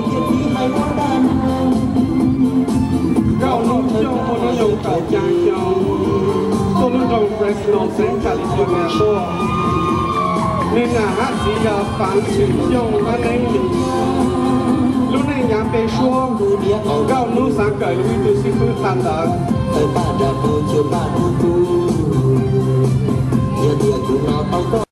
địa thiên phí hay quá đàn Gạo nông trong một nó dùng cả trang trong Tôi lúc đầu Fresno San California tôi Nên là hát gì là phản sử dụng và nên lý Lúc này nhà bê xuống Cao lúc sáng cởi lúc tôi xin phương tàn đợt thời ba ra bờ chiều ba đu tu nhớ địa của nó tao có